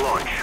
launch.